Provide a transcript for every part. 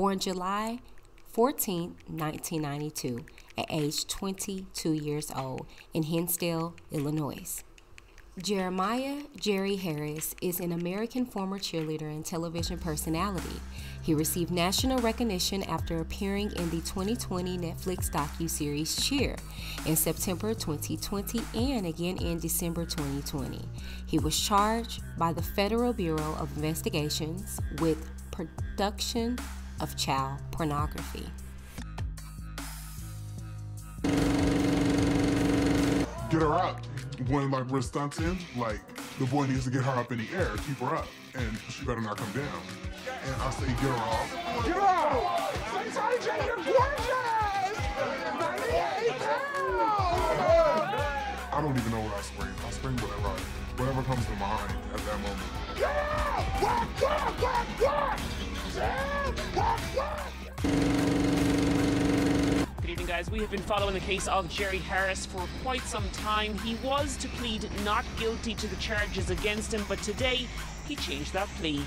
born July 14, 1992, at age 22 years old in Hinsdale, Illinois. Jeremiah Jerry Harris is an American former cheerleader and television personality. He received national recognition after appearing in the 2020 Netflix docu-series Cheer in September 2020 and again in December 2020. He was charged by the Federal Bureau of Investigations with production of child pornography. Get her up. When like we're stunting, like the boy needs to get her up in the air, keep her up, and she better not come down. And I say get her off. Get her off! Sergeant, you're gorgeous! 98 pounds! I don't even know what I scream. I scream whatever I, whatever comes to mind at that moment. Get out! Walk, walk, walk, walk! Guys. We have been following the case of Jerry Harris for quite some time. He was to plead not guilty to the charges against him, but today he changed that plea.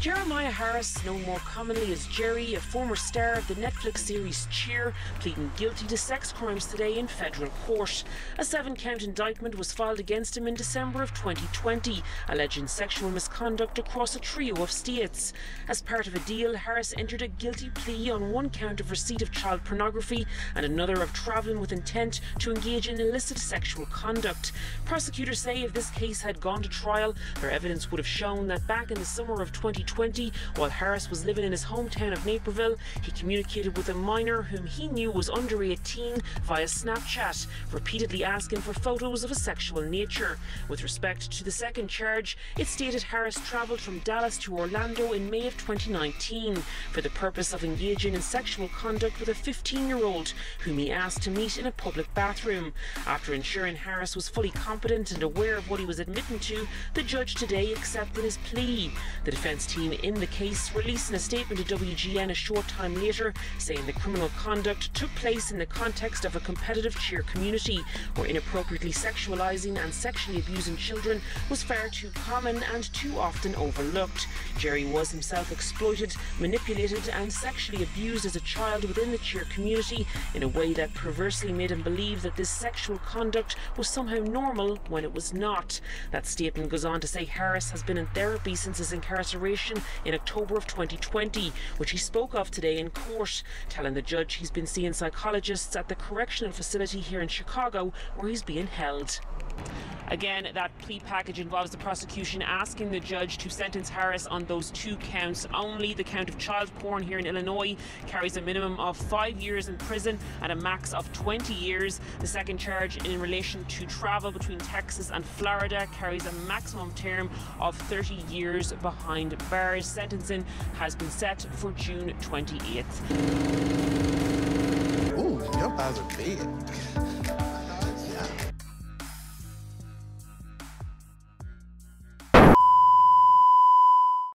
Jeremiah Harris, known more commonly as Jerry, a former star of the Netflix series Cheer, pleading guilty to sex crimes today in federal court. A seven count indictment was filed against him in December of 2020, alleging sexual misconduct across a trio of states. As part of a deal, Harris entered a guilty plea on one count of receipt of child pornography and another of travelling with intent to engage in illicit sexual conduct. Prosecutors say if this case had gone to trial, their evidence would have shown that back in the summer of 2020, while Harris was living in his hometown of Naperville, he communicated with a minor whom he knew was under 18 via Snapchat, repeatedly asking for photos of a sexual nature. With respect to the second charge, it stated Harris travelled from Dallas to Orlando in May of 2019 for the purpose of engaging in sexual conduct with a 15 year old whom he asked to meet in a public bathroom. After ensuring Harris was fully competent and aware of what he was admitting to, the judge today accepted his plea. The defence team in the case releasing a statement to WGN a short time later saying the criminal conduct took place in the context of a competitive cheer community where inappropriately sexualizing and sexually abusing children was far too common and too often overlooked. Jerry was himself exploited, manipulated, and sexually abused as a child within the cheer community in a way that perversely made him believe that this sexual conduct was somehow normal when it was not. That statement goes on to say Harris has been in therapy since his incarceration in October of 2020, which he spoke of today in court, telling the judge he's been seeing psychologists at the correctional facility here in Chicago where he's being held. Again, that plea package involves the prosecution asking the judge to sentence Harris on those two counts only. The count of child porn here in Illinois carries a minimum of five years in prison and a max of 20 years. The second charge in relation to travel between Texas and Florida carries a maximum term of 30 years behind bars. Sentencing has been set for June 28th. Ooh, your eyes are big.